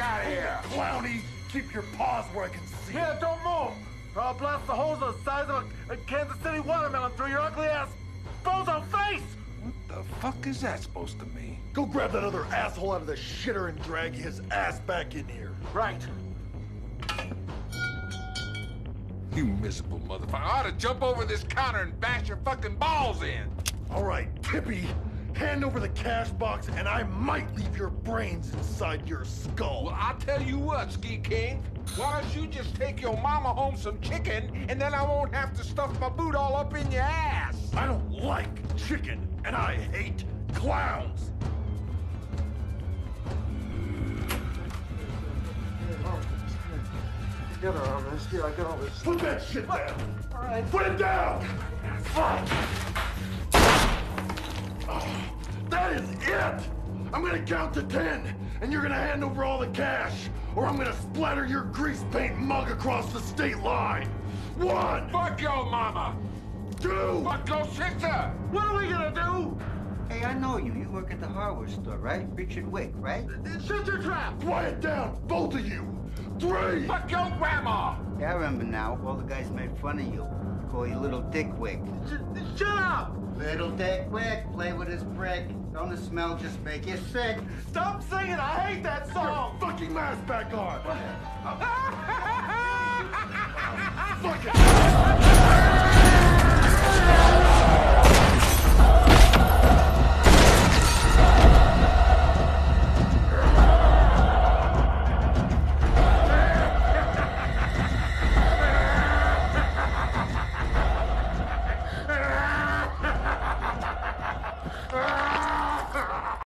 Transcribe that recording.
out of here. Clowny, keep your paws where I can see. Yeah, don't move. Or I'll blast the holes the size of a, a Kansas City watermelon through your ugly ass bozo face! What the fuck is that supposed to mean? Go grab that other asshole out of the shitter and drag his ass back in here. Right. You miserable motherfucker. I ought to jump over this counter and bash your fucking balls in. All right, Tippy, hand over the cash box and I might leave your brains inside your skull. Well, I'll tell you what, Ski King. Why don't you just take your mama home some chicken, and then I won't have to stuff my boot all up in your ass. I don't like chicken, and I hate clowns. Together on this. Here, I got all this. Put that shit down. All right. Put it down. Fuck. Is. I'm gonna count to ten, and you're gonna hand over all the cash, or I'm gonna splatter your grease paint mug across the state line. One, Fuck your mama. two. Fuck your sister. What are we gonna do? Hey, I know you. You work at the hardware store, right? Richard Wick, right? Shut your trap! Quiet down, both of you. Three. Fuck your grandma. I remember now. All the guys made fun of you. Call you Little Dick Wick. Sh- shut up! Little Dick Wick, play with his brick. Don't the smell just make you sick? Stop singing! I hate that song! Your Fucking mask back on. Fuck it.